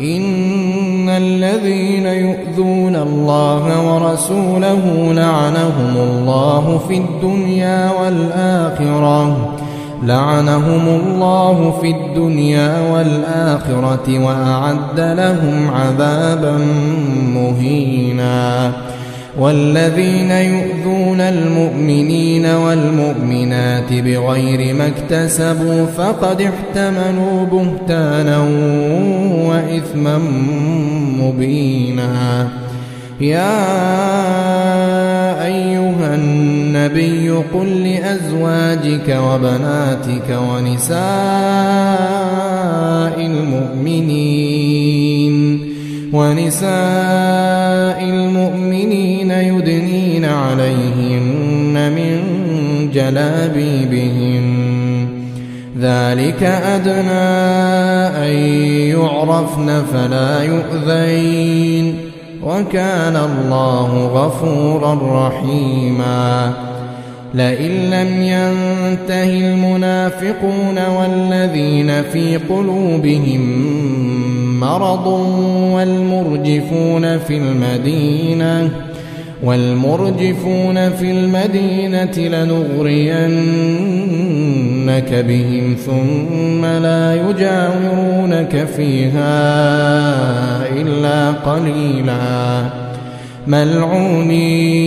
إن الذين يؤذون الله ورسوله لعنهم الله في الدنيا والآخرة. لعنهم الله في الدنيا والآخرة وأعد لهم عذابا مهينا. والذين يؤذون المؤمنين والمؤمنات بغير ما اكتسبوا فقد احتملوا بهتانا وإثما مبينا. يا أيها النبي قل لأزواجك وبناتك ونساء المؤمنين ونساء المؤمنين يدنين عليهن من جلابيبهن. ذلك أدنى أن يعرفن فلا يؤذين. وكان الله غفورا رحيما. لئن لم ينته المنافقون والذين في قلوبهم مرض والمرجفون في المدينة والمرجفون في المدينة لنغرينك بهم ثم لا يجاورونك فيها إلا قليلا ملعونين.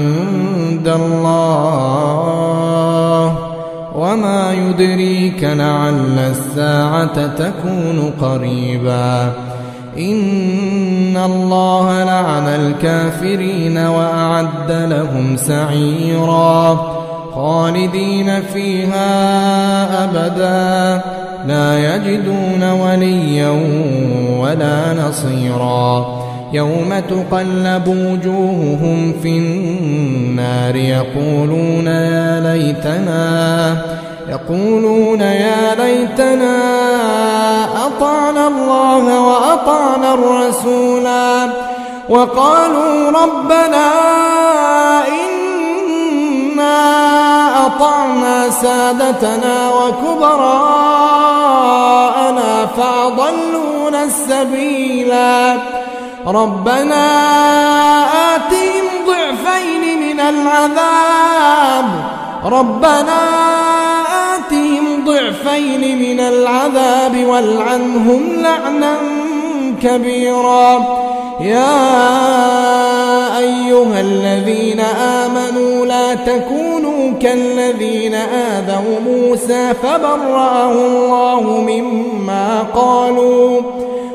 الله وما يدريك لعل الساعة تكون قريبا. إن الله لعن الكافرين وأعد لهم سعيرا. خالدين فيها أبدا. لا يجدون وليا ولا نصيرا. يوم تقلب وجوههم في النار يقولون يا ليتنا يقولون يا ليتنا أطعنا الله وأطعنا الرسولا وقالوا ربنا إنا أطعنا سادتنا وكبراءنا فأضلونا السبيلا. ربنا آتهم ضعفين من العذاب. ربنا آتهم ضعفين من العذاب والعنهم لعنا كبيرا. يا أيها الذين آمنوا لا تكونوا كالذين آذوا موسى فبرأه الله مما قالوا.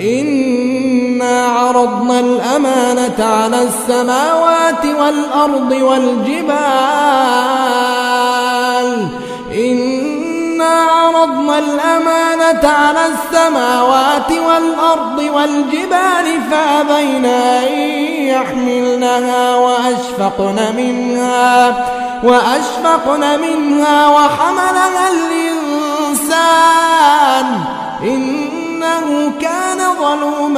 إنا عرضنا الأمانة على السماوات والأرض والجبال إنا عرضنا الأمانة على السماوات والأرض والجبال فأبين أن يحملنها وأشفقن منها وأشفقن منها وحملها الإنسان